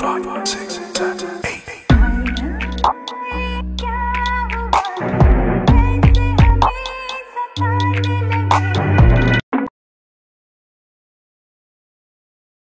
five, six, seven, eight.